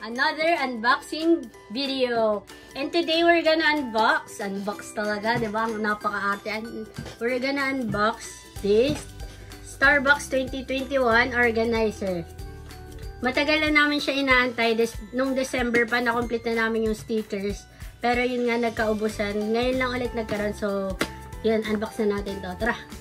another unboxing video. And today we're gonna unbox, unbox talaga, di ba? Ang napaka-arte. We're gonna unbox this Starbucks 2021 organizer. Matagal na namin siya inaantay. Des nung December pa, na-complete na namin yung stickers. Pero yun nga, nagkaubusan. Ngayon lang ulit nagkaroon. So, yun, unbox na natin to. Tara!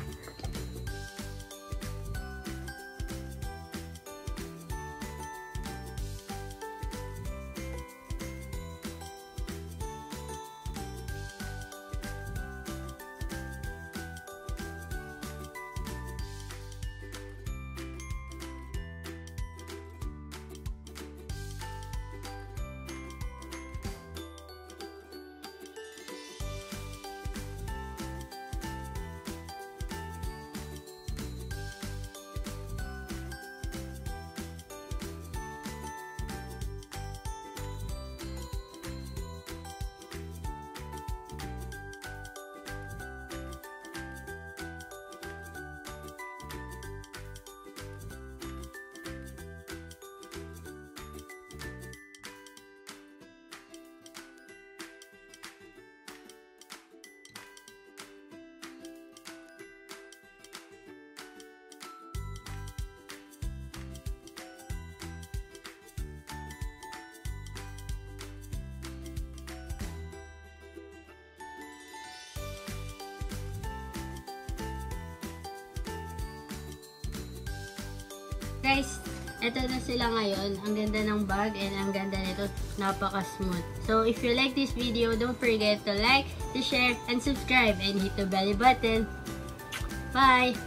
Guys, eto na sila ngayon. Ang ganda ng bag and ang ganda nito. Napaka-smooth. So, if you like this video, don't forget to like, to share, and subscribe. And hit the belly button. Bye!